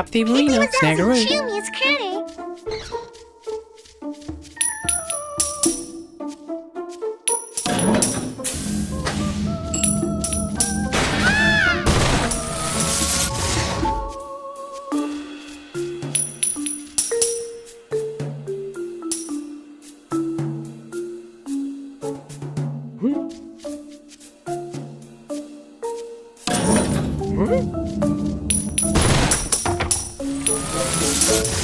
Bop the Reno, Snaggeroo. Chew Miss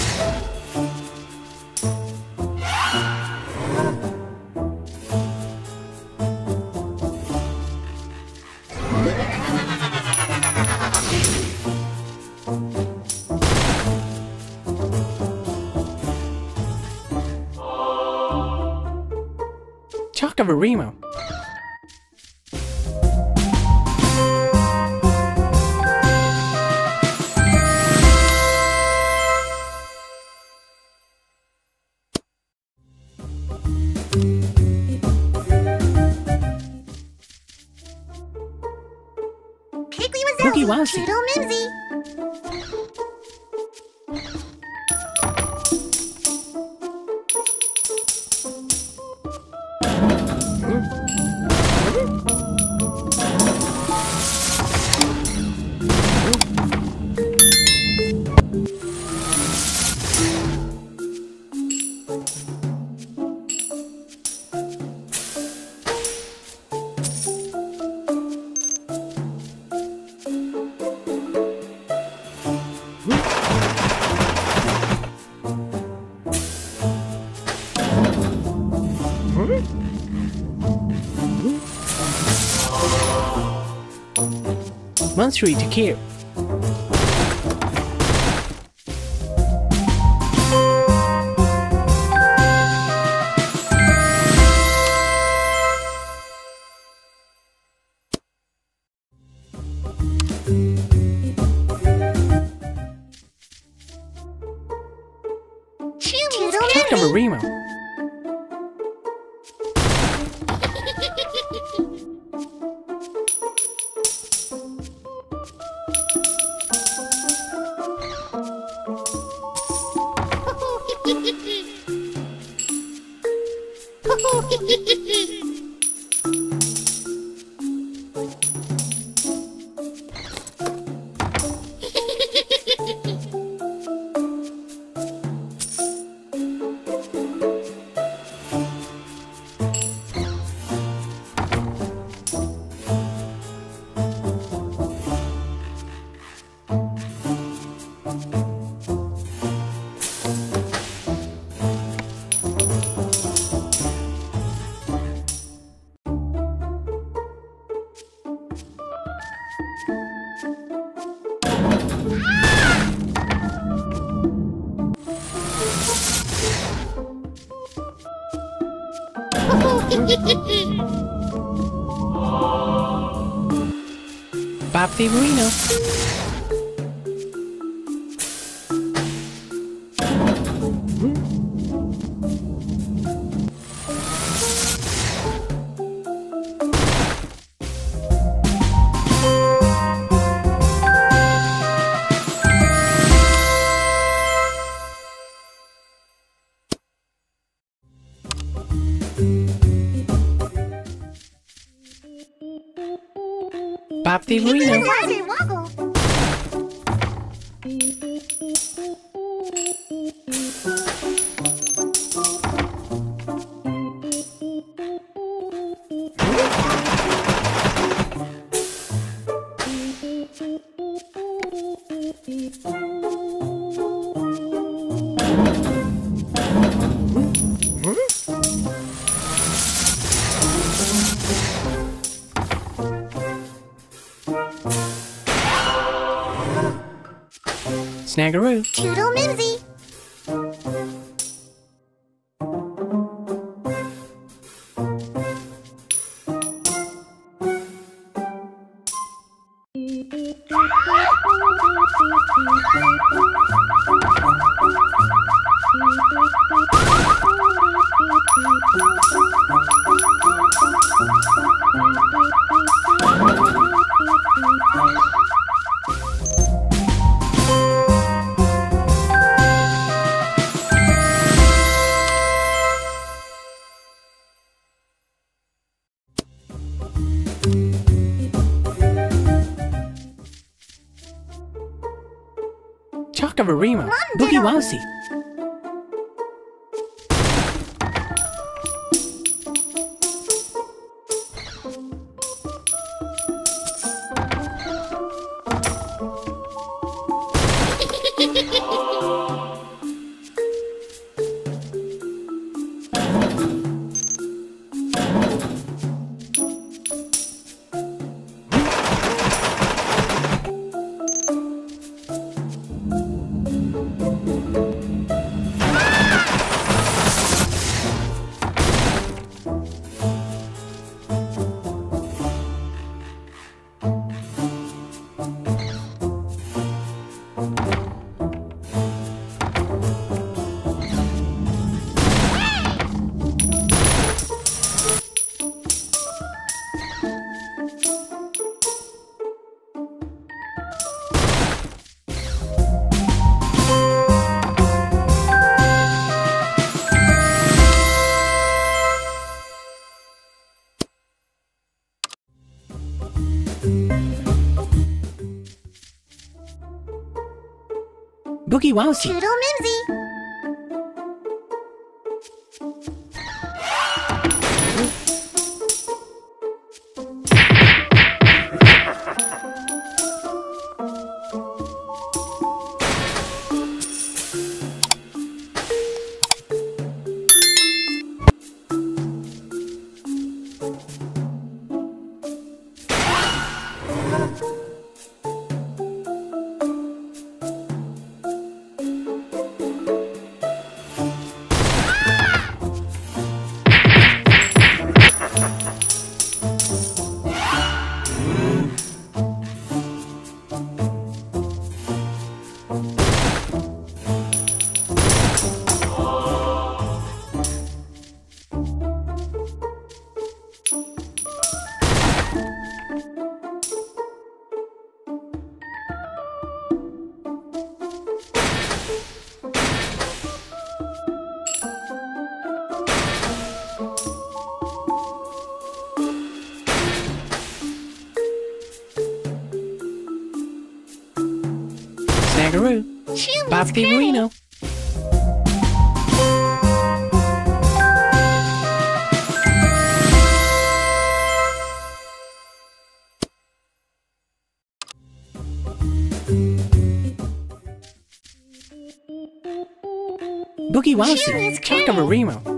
Wowsy. Toodle Mimsy. Monstery to care. Chew Miss Talk of. Remo. Bop the Bop the Piggly Snaggeroo. Toodle Mimsy. Cockavarimo. Boogie. Wowsy. Boogie Wowsy. Toodle Mimsy. Snaggeroo. Chili's Bop the Critter. Reno. Boogie Wowsy. Chili's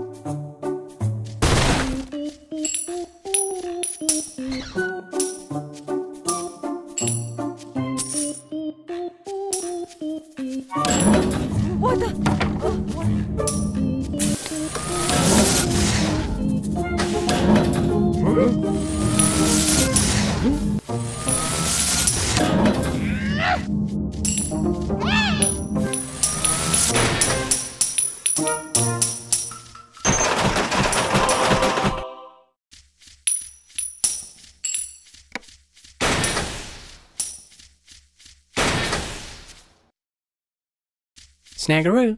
Snaggeroo.